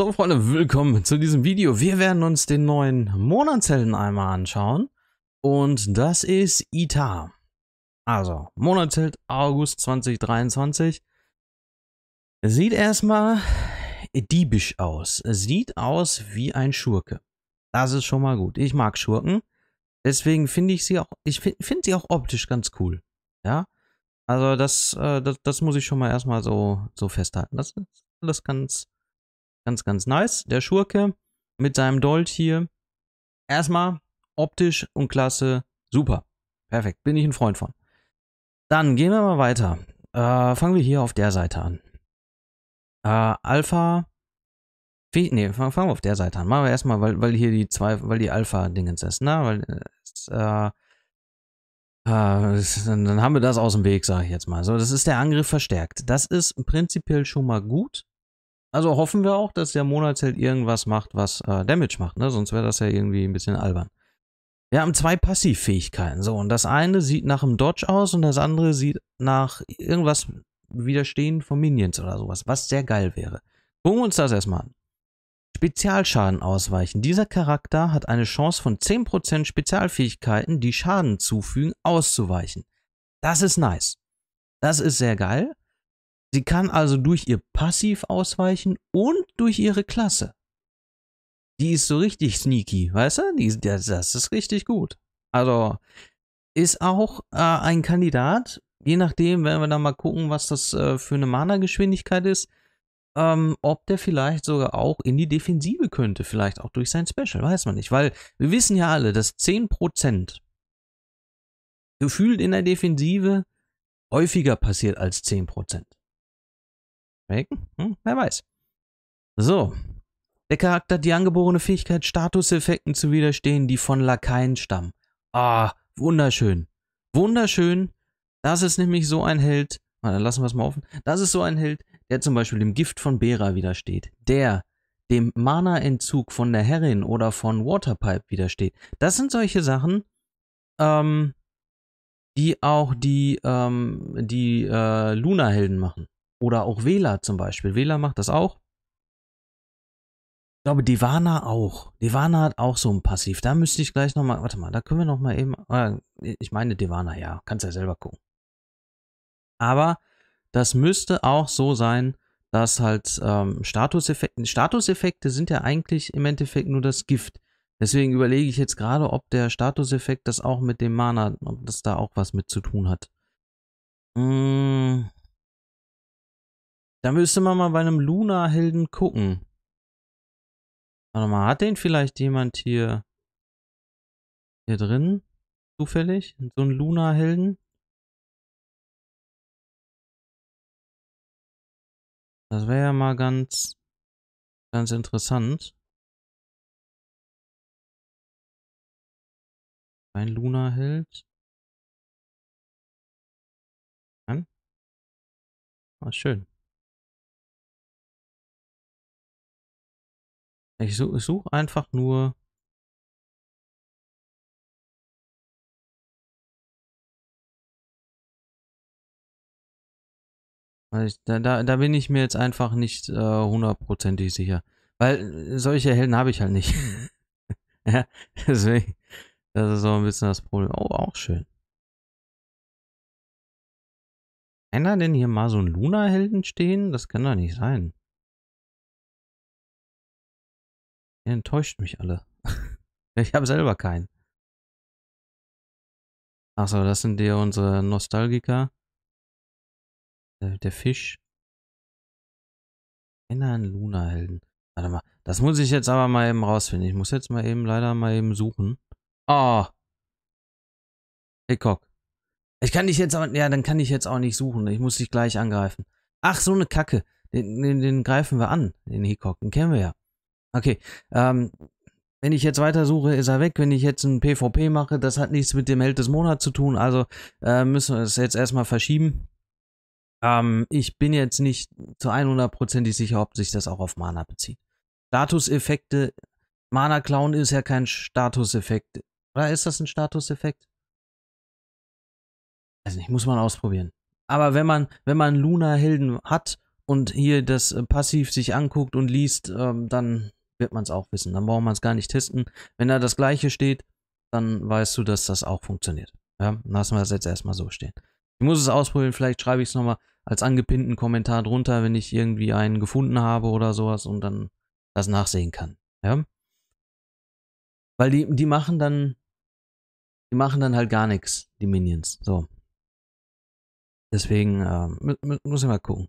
So, Freunde, willkommen zu diesem Video. Wir werden uns den neuen Monatshelden einmal anschauen. Und das ist Ita. Also, Monatsheld August 2023. Sieht erstmal diebisch aus. Sieht aus wie ein Schurke. Das ist schon mal gut. Ich mag Schurken. Deswegen finde ich sie auch, ich finde find sie auch optisch ganz cool. Ja. Also das, äh, das, das muss ich schon mal erstmal so, so festhalten. Das ist alles ganz, Ganz, ganz nice. Der Schurke mit seinem Dolch hier. Erstmal optisch und klasse. Super. Perfekt. Bin ich ein Freund von. Dann gehen wir mal weiter. Äh, fangen wir hier auf der Seite an. Äh, Alpha. Ne, fangen wir auf der Seite an. Machen wir erstmal, weil, weil hier die zwei, weil die Alpha-Dingens ist, ne? Weil, äh, äh, dann haben wir das aus dem Weg, sage ich jetzt mal. So, das ist der Angriff verstärkt. Das ist prinzipiell schon mal gut. Also hoffen wir auch, dass der Monatsheld irgendwas macht, was äh, Damage macht, ne? Sonst wäre das ja irgendwie ein bisschen albern. Wir haben zwei Passivfähigkeiten. So, und das eine sieht nach einem Dodge aus und das andere sieht nach irgendwas Widerstehen von Minions oder sowas, was sehr geil wäre. Gucken wir uns das erstmal an. Spezialschaden ausweichen. Dieser Charakter hat eine Chance von 10% Spezialfähigkeiten, die Schaden zufügen, auszuweichen. Das ist nice. Das ist sehr geil. Sie kann also durch ihr Passiv ausweichen und durch ihre Klasse. Die ist so richtig sneaky, weißt du? Die, das, das ist richtig gut. Also ist auch äh, ein Kandidat, je nachdem, werden wir dann mal gucken, was das äh, für eine Mana-Geschwindigkeit ist, ähm, ob der vielleicht sogar auch in die Defensive könnte, vielleicht auch durch sein Special, weiß man nicht, weil wir wissen ja alle, dass 10% gefühlt in der Defensive häufiger passiert als 10%. Faken? Hm, wer weiß. So. Der Charakter hat die angeborene Fähigkeit, Statuseffekten zu widerstehen, die von Lakaien stammen. Ah, wunderschön. Wunderschön. Das ist nämlich so ein Held. Mal, dann lassen wir es mal offen. Das ist so ein Held, der zum Beispiel dem Gift von Bera widersteht. Der dem Mana-Entzug von der Herrin oder von Waterpipe widersteht. Das sind solche Sachen, ähm, die auch die, ähm, die äh, Luna-Helden machen. Oder auch Wähler zum Beispiel. Wähler macht das auch. Ich glaube, Devana auch. Devana hat auch so ein Passiv. Da müsste ich gleich nochmal, warte mal, da können wir nochmal eben, äh, ich meine Devana, ja, kannst ja selber gucken. Aber das müsste auch so sein, dass halt ähm, Statuseffekte, Statuseffekte sind ja eigentlich im Endeffekt nur das Gift. Deswegen überlege ich jetzt gerade, ob der Statuseffekt das auch mit dem Mana, ob das da auch was mit zu tun hat. Mmh. Da müsste man mal bei einem Luna-Helden gucken. Warte mal, hat den vielleicht jemand hier, hier drin? Zufällig? So einen Luna-Helden? Das wäre ja mal ganz, ganz interessant. Ein Luna-Held. Nein? Ah, schön. Ich suche such einfach nur Da, da, da bin ich mir jetzt einfach nicht äh, hundertprozentig sicher. Weil solche Helden habe ich halt nicht. ja, deswegen, das ist so ein bisschen das Problem. Oh, auch schön. Da denn hier mal so ein Luna-Helden stehen? Das kann doch nicht sein. Ihr enttäuscht mich alle. ich habe selber keinen. Achso, das sind ja unsere Nostalgiker. Der, der Fisch. Innern Luna-Helden. Warte mal, das muss ich jetzt aber mal eben rausfinden. Ich muss jetzt mal eben leider mal eben suchen. Oh. Hickok. Ich kann dich jetzt aber, ja, dann kann ich jetzt auch nicht suchen. Ich muss dich gleich angreifen. Ach, so eine Kacke. Den, den, den greifen wir an, den Hickok. Den kennen wir ja. Okay, ähm, wenn ich jetzt weitersuche, ist er weg. Wenn ich jetzt ein PvP mache, das hat nichts mit dem Held des Monats zu tun. Also äh, müssen wir es jetzt erstmal verschieben. Ähm, ich bin jetzt nicht zu 100%ig sicher, ob sich das auch auf Mana bezieht. Statuseffekte. Mana Clown ist ja kein Statuseffekt. Oder ist das ein Statuseffekt? Also ich muss mal ausprobieren. Aber wenn man, wenn man Luna-Helden hat und hier das äh, passiv sich anguckt und liest, ähm, dann wird man es auch wissen. Dann braucht man es gar nicht testen. Wenn da das gleiche steht, dann weißt du, dass das auch funktioniert. Ja, lassen wir das jetzt erstmal so stehen. Ich muss es ausprobieren, vielleicht schreibe ich es nochmal als angepinnten Kommentar drunter, wenn ich irgendwie einen gefunden habe oder sowas und dann das nachsehen kann. Ja. Weil die, die machen dann, die machen dann halt gar nichts, die Minions. So. Deswegen äh, muss ich mal gucken.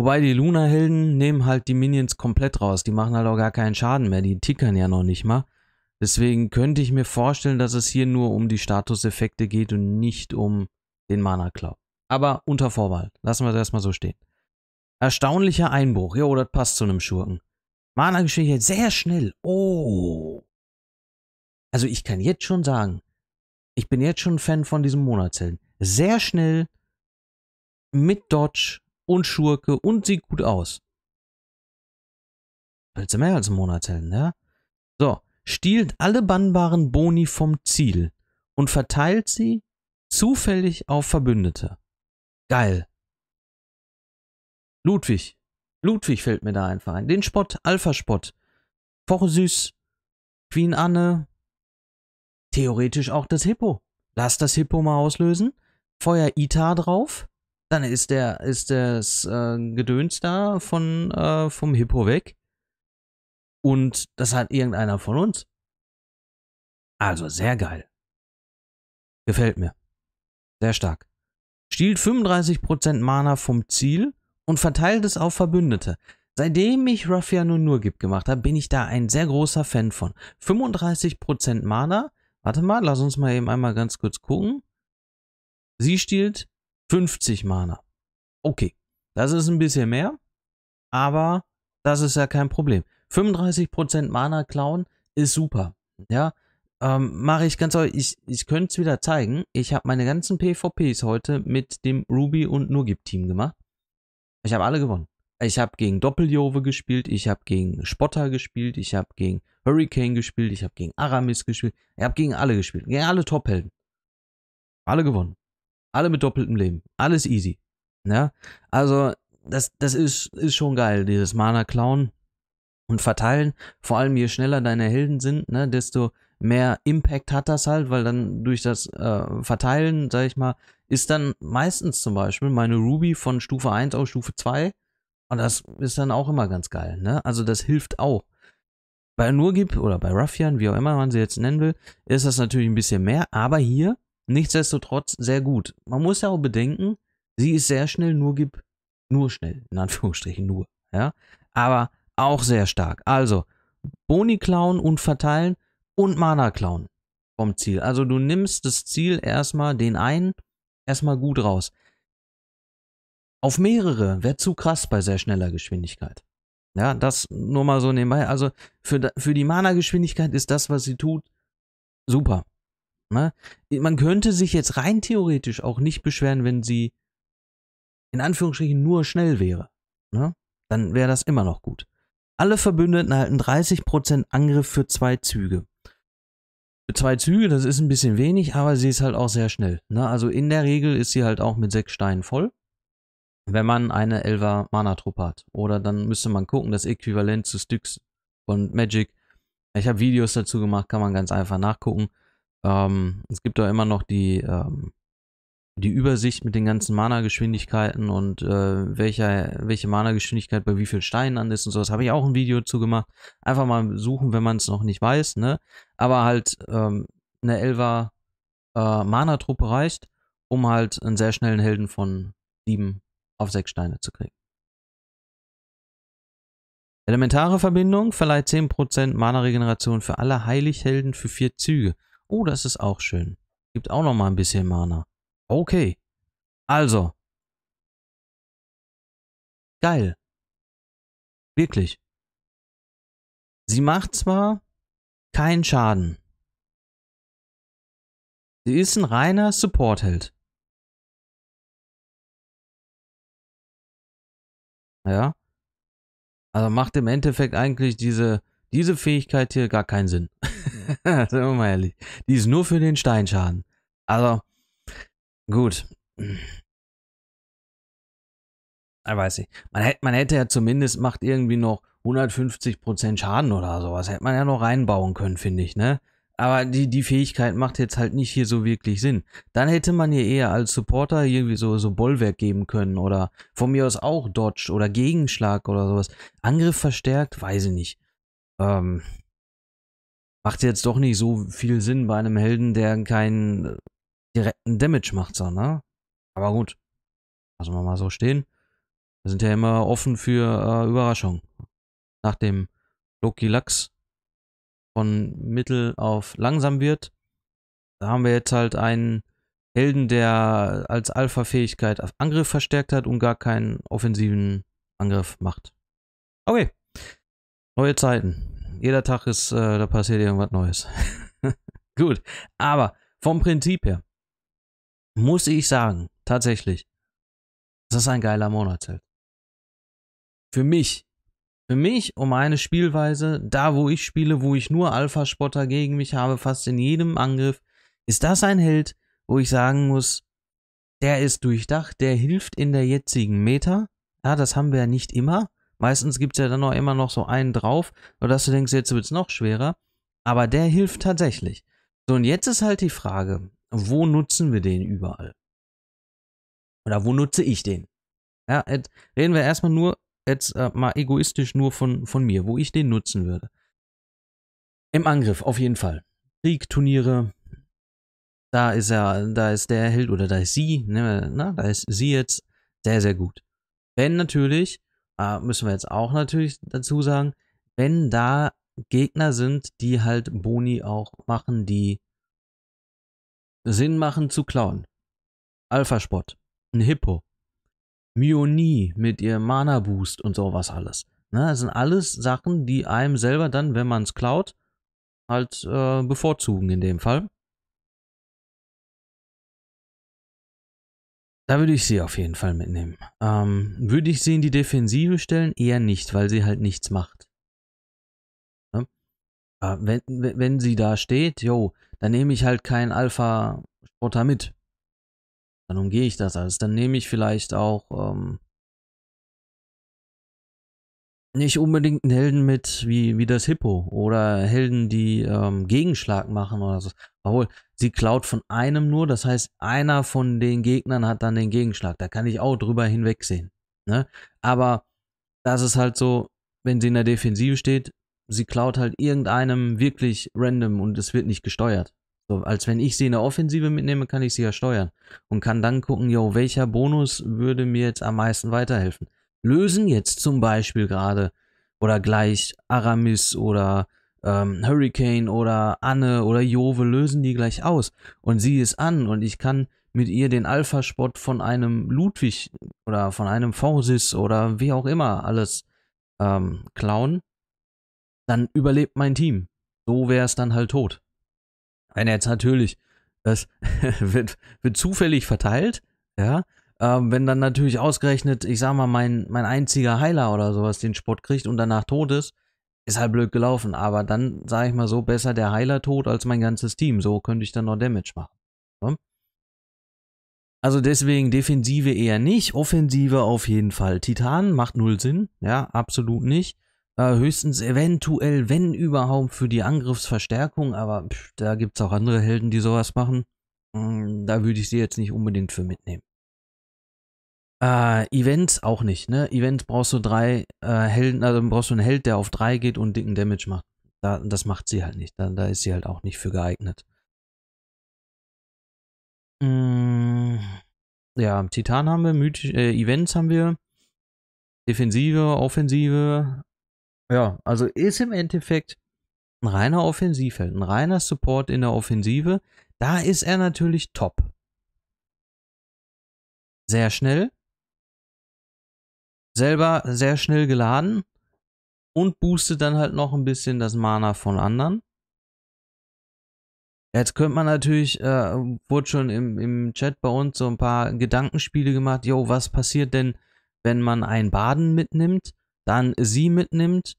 Wobei die Luna-Helden nehmen halt die Minions komplett raus. Die machen halt auch gar keinen Schaden mehr. Die tickern ja noch nicht mal. Deswegen könnte ich mir vorstellen, dass es hier nur um die Statuseffekte geht und nicht um den Mana-Cloud. Aber unter Vorwahl. Lassen wir das erstmal so stehen. Erstaunlicher Einbruch. Jo, das passt zu einem Schurken. Mana-Geschwindigkeit sehr schnell. Oh. Also ich kann jetzt schon sagen, ich bin jetzt schon Fan von diesem Monatshelden. Sehr schnell, mit Dodge und Schurke und sieht gut aus. Willst du mehr als ein Monatshelden, ja? So, stiehlt alle bannbaren Boni vom Ziel und verteilt sie zufällig auf Verbündete. Geil. Ludwig. Ludwig fällt mir da einfach ein. Den Spott, Alpha-Spott. Woche süß. Queen Anne. Theoretisch auch das Hippo. Lass das Hippo mal auslösen. Feuer Ita drauf. Dann ist der, ist das äh, Gedöns da von, äh, vom Hippo weg. Und das hat irgendeiner von uns. Also sehr geil. Gefällt mir. Sehr stark. Stiehlt 35% Mana vom Ziel und verteilt es auf Verbündete. Seitdem ich Ruffiano Nurgib gemacht habe, bin ich da ein sehr großer Fan von. 35% Mana. Warte mal, lass uns mal eben einmal ganz kurz gucken. Sie stiehlt 50 Mana. Okay, das ist ein bisschen mehr, aber das ist ja kein Problem. 35% Mana klauen ist super. Ja, ähm, mache ich ganz ehrlich, ich, ich könnte es wieder zeigen. Ich habe meine ganzen PvPs heute mit dem Ruby und Nurgib-Team gemacht. Ich habe alle gewonnen. Ich habe gegen Doppeljove gespielt, ich habe gegen Spotter gespielt, ich habe gegen Hurricane gespielt, ich habe gegen Aramis gespielt, ich habe gegen alle gespielt, gegen alle Tophelden. Alle gewonnen. Alle mit doppeltem Leben. Alles easy. Ja, also das, das ist, ist schon geil, dieses Mana klauen und verteilen. Vor allem je schneller deine Helden sind, ne, desto mehr Impact hat das halt, weil dann durch das äh, Verteilen, sag ich mal, ist dann meistens zum Beispiel meine Ruby von Stufe 1 auf Stufe 2 und das ist dann auch immer ganz geil, ne? Also das hilft auch. Bei Nurgib oder bei Ruffian, wie auch immer man sie jetzt nennen will, ist das natürlich ein bisschen mehr, aber hier Nichtsdestotrotz sehr gut. Man muss ja auch bedenken, sie ist sehr schnell, nur gib, nur schnell, in Anführungsstrichen nur, ja, aber auch sehr stark. Also, Boni klauen und verteilen und Mana klauen vom Ziel. Also du nimmst das Ziel erstmal, den einen, erstmal gut raus. Auf mehrere wäre zu krass bei sehr schneller Geschwindigkeit. Ja, das nur mal so nebenbei. Also für, für die Mana-Geschwindigkeit ist das, was sie tut, super. Ne? Man könnte sich jetzt rein theoretisch auch nicht beschweren, wenn sie in Anführungsstrichen nur schnell wäre. Ne? Dann wäre das immer noch gut. Alle Verbündeten erhalten 30% Angriff für zwei Züge. Für zwei Züge, das ist ein bisschen wenig, aber sie ist halt auch sehr schnell. Ne? Also in der Regel ist sie halt auch mit sechs Steinen voll, wenn man eine Elver Mana-Truppe hat. Oder dann müsste man gucken, das Äquivalent zu Styx von Magic. Ich habe Videos dazu gemacht, kann man ganz einfach nachgucken. Ähm, es gibt da immer noch die, ähm, die Übersicht mit den ganzen Mana-Geschwindigkeiten und äh, welcher, welche Mana-Geschwindigkeit bei wie vielen Steinen an ist und sowas. Habe ich auch ein Video zu gemacht. Einfach mal suchen, wenn man es noch nicht weiß, ne? Aber halt ähm, eine Elva äh, Mana-Truppe reicht, um halt einen sehr schnellen Helden von 7 auf 6 Steine zu kriegen. Elementare Verbindung verleiht 10% Mana-Regeneration für alle Heilighelden für 4 Züge. Oh, das ist auch schön. Gibt auch noch mal ein bisschen Mana. Okay. Also. Geil. Wirklich. Sie macht zwar keinen Schaden. Sie ist ein reiner Support-Held. Ja. Also macht im Endeffekt eigentlich diese, diese Fähigkeit hier gar keinen Sinn. Sind wir mal ehrlich. Die ist nur für den Steinschaden. Also, gut. ich weiß nicht. Man hätte, man hätte ja zumindest macht irgendwie noch 150% Schaden oder sowas. Hätte man ja noch reinbauen können, finde ich, ne? Aber die, die Fähigkeit macht jetzt halt nicht hier so wirklich Sinn. Dann hätte man hier eher als Supporter irgendwie so, so Bollwerk geben können oder von mir aus auch Dodge oder Gegenschlag oder sowas. Angriff verstärkt, weiß ich nicht. Ähm, macht jetzt doch nicht so viel Sinn bei einem Helden, der keinen direkten Damage macht, so, ne? Aber gut. Lassen wir mal so stehen. Wir sind ja immer offen für äh, Überraschungen. Nach dem Loki Lux von mittel auf langsam wird, da haben wir jetzt halt einen Helden, der als Alpha-Fähigkeit Angriff verstärkt hat und gar keinen offensiven Angriff macht. Okay. Neue Zeiten. Jeder Tag ist, äh, da passiert irgendwas Neues. Gut. Aber vom Prinzip her muss ich sagen, tatsächlich, das ist ein geiler Monatsheld. Für mich, für mich und meine Spielweise, da wo ich spiele, wo ich nur Alpha-Spotter gegen mich habe, fast in jedem Angriff, ist das ein Held, wo ich sagen muss, der ist durchdacht, der hilft in der jetzigen Meta. Ja, das haben wir ja nicht immer. Meistens gibt es ja dann noch immer noch so einen drauf, sodass du denkst, jetzt wird es noch schwerer. Aber der hilft tatsächlich. So, und jetzt ist halt die Frage, wo nutzen wir den überall? Oder wo nutze ich den? Ja, reden wir erstmal nur, jetzt äh, mal egoistisch nur von, von mir, wo ich den nutzen würde. Im Angriff, auf jeden Fall. Krieg, Turniere, da ist er, da ist der Held oder da ist sie, ne, na, da ist sie jetzt sehr, sehr gut. Wenn natürlich, äh, müssen wir jetzt auch natürlich dazu sagen, wenn da Gegner sind, die halt Boni auch machen, die Sinn machen zu klauen. Alpha-Spot, ein Hippo, Mionie mit ihrem Mana-Boost und sowas alles. Ne, das sind alles Sachen, die einem selber dann, wenn man es klaut, halt äh, bevorzugen in dem Fall. Da würde ich sie auf jeden Fall mitnehmen. Ähm, würde ich sie in die Defensive stellen? Eher nicht, weil sie halt nichts macht. Ne? Äh, wenn, wenn sie da steht, jo, dann nehme ich halt keinen Alpha-Spotter mit. Dann umgehe ich das alles. Dann nehme ich vielleicht auch ähm, nicht unbedingt einen Helden mit wie, wie das Hippo oder Helden, die ähm, Gegenschlag machen oder so. Obwohl, sie klaut von einem nur, das heißt, einer von den Gegnern hat dann den Gegenschlag. Da kann ich auch drüber hinwegsehen. Ne? Aber das ist halt so, wenn sie in der Defensive steht, sie klaut halt irgendeinem wirklich random und es wird nicht gesteuert. So, als wenn ich sie in der Offensive mitnehme, kann ich sie ja steuern. Und kann dann gucken, yo, welcher Bonus würde mir jetzt am meisten weiterhelfen. Lösen jetzt zum Beispiel gerade oder gleich Aramis oder ähm, Hurricane oder Anne oder Jove lösen die gleich aus. Und sie ist an und ich kann mit ihr den Alpha-Spot von einem Ludwig oder von einem Forsis oder wie auch immer alles ähm, klauen dann überlebt mein Team. So wäre es dann halt tot. Wenn jetzt natürlich, das wird, wird zufällig verteilt, ja, ähm, wenn dann natürlich ausgerechnet, ich sag mal, mein, mein einziger Heiler oder sowas den Spot kriegt und danach tot ist, ist halt blöd gelaufen. Aber dann, sage ich mal so, besser der Heiler tot als mein ganzes Team. So könnte ich dann noch Damage machen. Ja? Also deswegen Defensive eher nicht, Offensive auf jeden Fall. Titan macht null Sinn, ja, absolut nicht. Äh, höchstens eventuell, wenn überhaupt, für die Angriffsverstärkung, aber pff, da gibt es auch andere Helden, die sowas machen. Hm, da würde ich sie jetzt nicht unbedingt für mitnehmen. Äh, Events auch nicht, ne? Events brauchst du drei äh, Helden, also brauchst du einen Held, der auf drei geht und dicken Damage macht. Da, das macht sie halt nicht. Da, da ist sie halt auch nicht für geeignet. Mm, ja, Titan haben wir, Mythi äh, Events haben wir, Defensive, Offensive, ja, also ist im Endeffekt ein reiner Offensivheld, ein reiner Support in der Offensive. Da ist er natürlich top. Sehr schnell. Selber sehr schnell geladen. Und boostet dann halt noch ein bisschen das Mana von anderen. Jetzt könnte man natürlich, äh, wurde schon im, im Chat bei uns so ein paar Gedankenspiele gemacht. Jo, was passiert denn, wenn man einen Baden mitnimmt, dann sie mitnimmt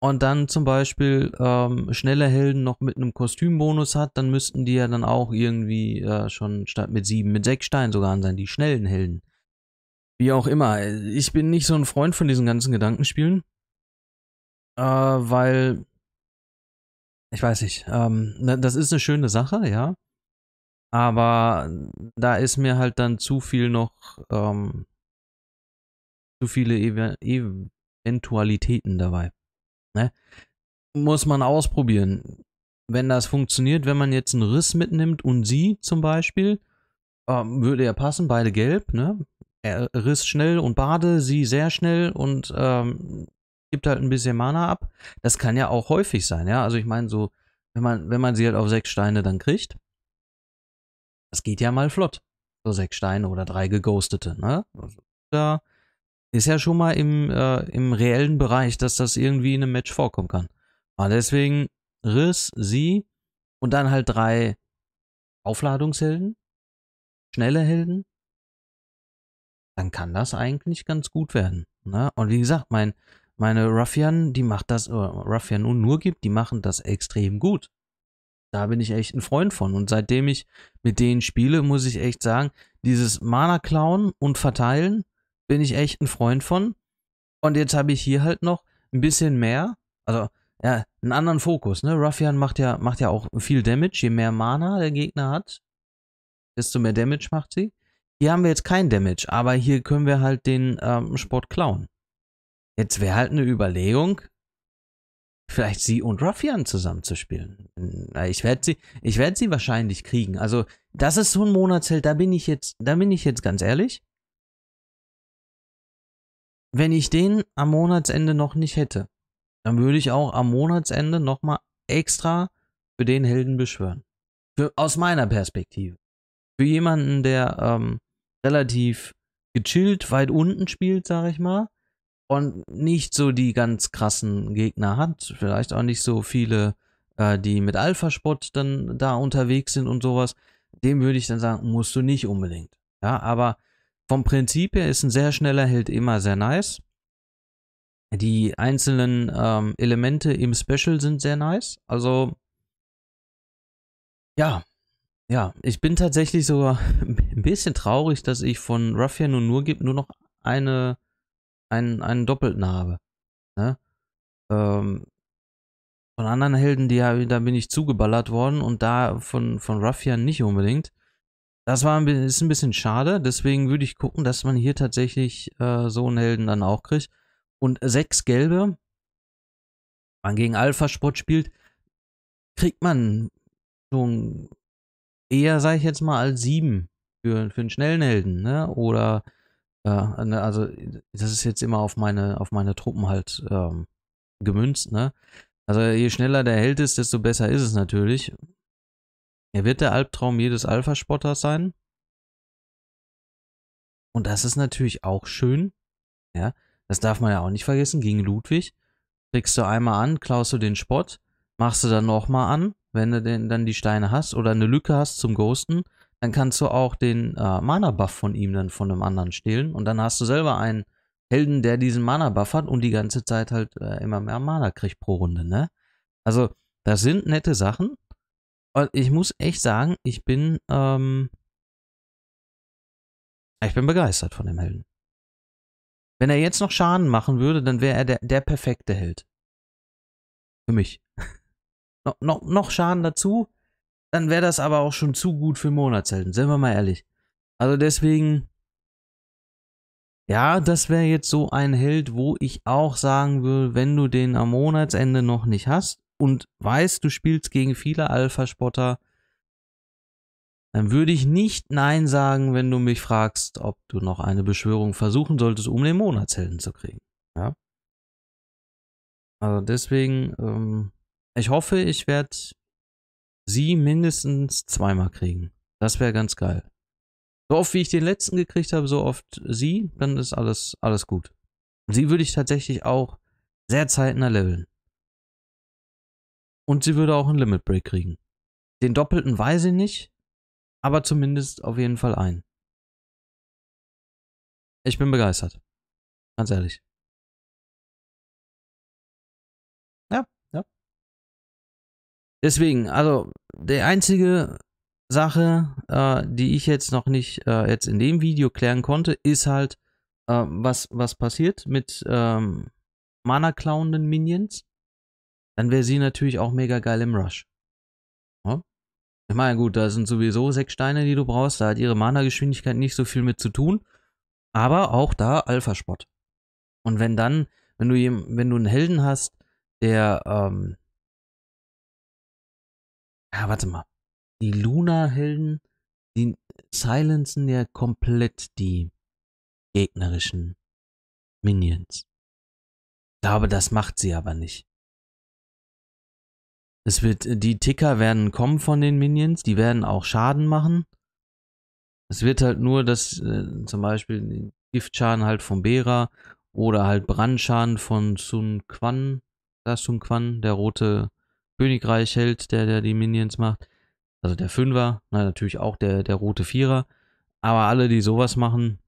und dann zum Beispiel ähm, schnelle Helden noch mit einem Kostümbonus hat, dann müssten die ja dann auch irgendwie äh, schon statt mit sieben, mit sechs Steinen sogar an sein, die schnellen Helden. Wie auch immer. Ich bin nicht so ein Freund von diesen ganzen Gedankenspielen. Äh, weil. Ich weiß nicht. Ähm, das ist eine schöne Sache, ja. Aber da ist mir halt dann zu viel noch. Ähm, zu viele Ev Eventualitäten dabei. Ne? Muss man ausprobieren. Wenn das funktioniert, wenn man jetzt einen Riss mitnimmt und sie zum Beispiel, ähm, würde ja passen, beide gelb, ne? Er riss schnell und Bade, sie sehr schnell und ähm, gibt halt ein bisschen Mana ab. Das kann ja auch häufig sein, ja. Also ich meine, so, wenn man, wenn man sie halt auf sechs Steine dann kriegt, das geht ja mal flott. So sechs Steine oder drei geghostete, ne? Also, da ist ja schon mal im, äh, im reellen Bereich, dass das irgendwie in einem Match vorkommen kann. Aber deswegen Riss, sie und dann halt drei Aufladungshelden, schnelle Helden, dann kann das eigentlich ganz gut werden. Ne? Und wie gesagt, mein, meine Ruffian, die macht das, oder Ruffian und nur gibt, die machen das extrem gut. Da bin ich echt ein Freund von. Und seitdem ich mit denen spiele, muss ich echt sagen, dieses Mana klauen und verteilen, bin ich echt ein Freund von. Und jetzt habe ich hier halt noch ein bisschen mehr, also ja, einen anderen Fokus, ne? Ruffian macht ja, macht ja auch viel Damage. Je mehr Mana der Gegner hat, desto mehr Damage macht sie. Hier haben wir jetzt kein Damage, aber hier können wir halt den ähm, Sport klauen. Jetzt wäre halt eine Überlegung, vielleicht sie und Ruffian zusammenzuspielen. Ich werde sie, ich werde sie wahrscheinlich kriegen. Also, das ist so ein Monatsheld, da bin ich jetzt, da bin ich jetzt ganz ehrlich. Wenn ich den am Monatsende noch nicht hätte, dann würde ich auch am Monatsende nochmal extra für den Helden beschwören. Für, aus meiner Perspektive. Für jemanden, der ähm, relativ gechillt weit unten spielt, sag ich mal, und nicht so die ganz krassen Gegner hat, vielleicht auch nicht so viele, äh, die mit Alpha-Spot dann da unterwegs sind und sowas, dem würde ich dann sagen, musst du nicht unbedingt. Ja, aber vom Prinzip her ist ein sehr schneller Held immer sehr nice. Die einzelnen ähm, Elemente im Special sind sehr nice. Also, ja, ja, ich bin tatsächlich sogar ein bisschen traurig, dass ich von Ruffian und nur gibt nur noch eine, einen, einen Doppelten habe. Ne? Ähm, von anderen Helden, die, da bin ich zugeballert worden und da von, von Ruffian nicht unbedingt. Das war ein, ist ein bisschen schade, deswegen würde ich gucken, dass man hier tatsächlich äh, so einen Helden dann auch kriegt. Und sechs gelbe, wenn man gegen Alpha-Sport spielt, kriegt man schon eher, sage ich jetzt mal, als sieben für, für einen schnellen Helden, ne? Oder äh, also das ist jetzt immer auf meine, auf meine Truppen halt ähm, gemünzt, ne? Also je schneller der Held ist, desto besser ist es natürlich. Er wird der Albtraum jedes Alpha-Spotters sein. Und das ist natürlich auch schön. Ja, das darf man ja auch nicht vergessen. Gegen Ludwig kriegst du einmal an, klaust du den Spott, machst du dann nochmal an wenn du denn dann die Steine hast oder eine Lücke hast zum Ghosten, dann kannst du auch den äh, Mana-Buff von ihm dann von einem anderen stehlen und dann hast du selber einen Helden, der diesen Mana-Buff hat und die ganze Zeit halt äh, immer mehr Mana kriegt pro Runde, ne? Also, das sind nette Sachen. Und ich muss echt sagen, ich bin, ähm, ich bin begeistert von dem Helden. Wenn er jetzt noch Schaden machen würde, dann wäre er der, der perfekte Held. Für mich no, no, noch Schaden dazu, dann wäre das aber auch schon zu gut für Monatshelden, sind wir mal ehrlich. Also deswegen, ja, das wäre jetzt so ein Held, wo ich auch sagen würde, wenn du den am Monatsende noch nicht hast und weißt, du spielst gegen viele Alpha-Spotter, dann würde ich nicht Nein sagen, wenn du mich fragst, ob du noch eine Beschwörung versuchen solltest, um den Monatshelden zu kriegen. Ja. Also deswegen, ähm, ich hoffe, ich werde sie mindestens zweimal kriegen. Das wäre ganz geil. So oft wie ich den letzten gekriegt habe, so oft sie, dann ist alles, alles gut. Sie würde ich tatsächlich auch sehr zeitnah leveln. Und sie würde auch einen Limit Break kriegen. Den doppelten weiß ich nicht, aber zumindest auf jeden Fall ein. Ich bin begeistert. Ganz ehrlich. Deswegen, also die einzige Sache, äh, die ich jetzt noch nicht äh, jetzt in dem Video klären konnte, ist halt, äh, was, was passiert mit ähm, Mana-klauenden Minions, dann wäre sie natürlich auch mega geil im Rush. Ja? Ich meine, gut, da sind sowieso sechs Steine, die du brauchst. Da hat ihre Mana-Geschwindigkeit nicht so viel mit zu tun. Aber auch da Alpha-Spot. Und wenn dann, wenn du, wenn du einen Helden hast, der, ähm, ja, warte mal. Die Luna-Helden, die silenzen ja komplett die gegnerischen Minions. Ich glaube, das macht sie aber nicht. Es wird, die Ticker werden kommen von den Minions, die werden auch Schaden machen. Es wird halt nur, dass äh, zum Beispiel Giftschaden halt von Bera oder halt Brandschaden von Sun Quan, das Sun Quan, der rote Königreich-Held, der, der die Minions macht. Also der Fünfer, na, natürlich auch der, der rote Vierer. Aber alle, die sowas machen,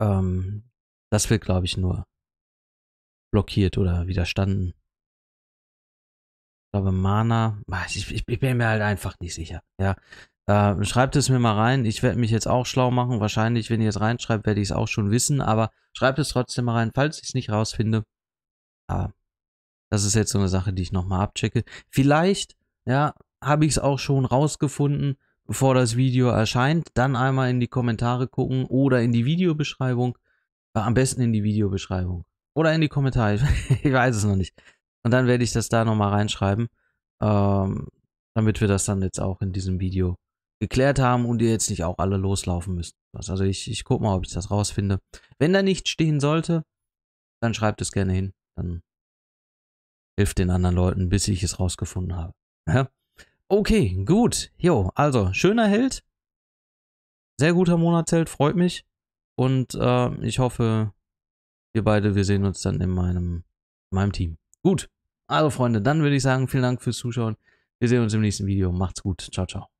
ähm, das wird, glaube ich, nur blockiert oder widerstanden. Ich glaube, Mana, ich, ich, ich bin mir halt einfach nicht sicher. Ja, äh, schreibt es mir mal rein. Ich werde mich jetzt auch schlau machen. Wahrscheinlich, wenn ihr es reinschreibt, werde ich es auch schon wissen. Aber schreibt es trotzdem mal rein, falls ich es nicht rausfinde. Aber das ist jetzt so eine Sache, die ich nochmal abchecke. Vielleicht, ja, habe ich es auch schon rausgefunden, bevor das Video erscheint. Dann einmal in die Kommentare gucken oder in die Videobeschreibung. Am besten in die Videobeschreibung. Oder in die Kommentare. ich weiß es noch nicht. Und dann werde ich das da nochmal reinschreiben. Ähm, damit wir das dann jetzt auch in diesem Video geklärt haben und ihr jetzt nicht auch alle loslaufen müsst. Also ich, ich gucke mal, ob ich das rausfinde. Wenn da nichts stehen sollte, dann schreibt es gerne hin. Dann hilft den anderen Leuten, bis ich es rausgefunden habe. Ja? Okay, gut. Jo, also, schöner Held. Sehr guter Monatsheld, freut mich. Und äh, ich hoffe, wir beide, wir sehen uns dann in meinem, in meinem Team. Gut. Also, Freunde, dann würde ich sagen, vielen Dank fürs Zuschauen. Wir sehen uns im nächsten Video. Macht's gut. Ciao, ciao.